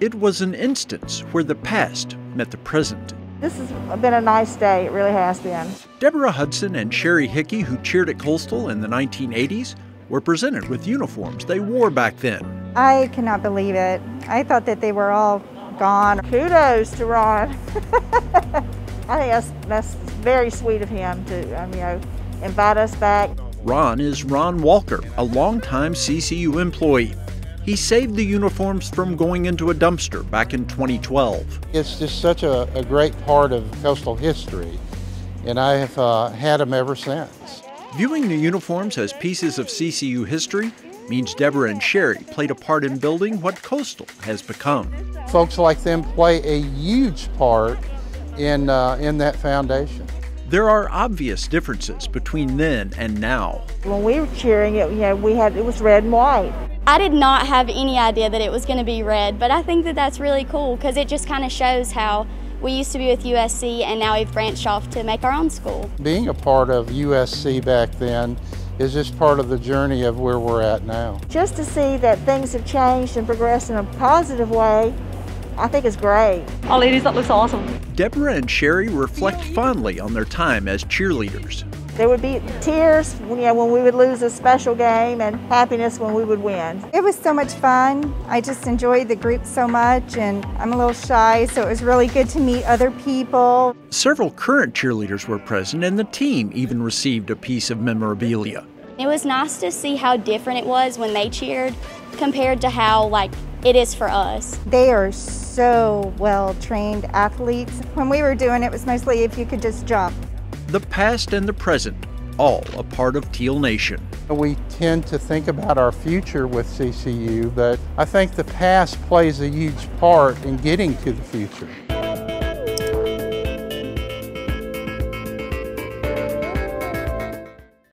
It was an instance where the past met the present. This has been a nice day, it really has been. Deborah Hudson and Sherry Hickey, who cheered at Coastal in the 1980s, were presented with uniforms they wore back then. I cannot believe it. I thought that they were all gone. Kudos to Ron. I think that's, that's very sweet of him to, um, you know, invite us back. Ron is Ron Walker, a longtime CCU employee. He saved the uniforms from going into a dumpster back in 2012. It's just such a, a great part of coastal history, and I have uh, had them ever since. Viewing the uniforms as pieces of CCU history means Deborah and Sherry played a part in building what Coastal has become. Folks like them play a huge part in, uh, in that foundation. There are obvious differences between then and now. When we were cheering it, you know, we had it was red and white. I did not have any idea that it was going to be red, but I think that that's really cool because it just kind of shows how we used to be with USC and now we've branched off to make our own school. Being a part of USC back then is just part of the journey of where we're at now. Just to see that things have changed and progressed in a positive way, I think is great. Oh, ladies, that looks awesome. Deborah and Sherry reflect fondly on their time as cheerleaders. There would be tears you know, when we would lose a special game and happiness when we would win. It was so much fun. I just enjoyed the group so much, and I'm a little shy, so it was really good to meet other people. Several current cheerleaders were present, and the team even received a piece of memorabilia. It was nice to see how different it was when they cheered compared to how like it is for us. They are so well trained athletes. When we were doing it, it was mostly if you could just jump. The past and the present, all a part of Teal Nation. We tend to think about our future with CCU, but I think the past plays a huge part in getting to the future.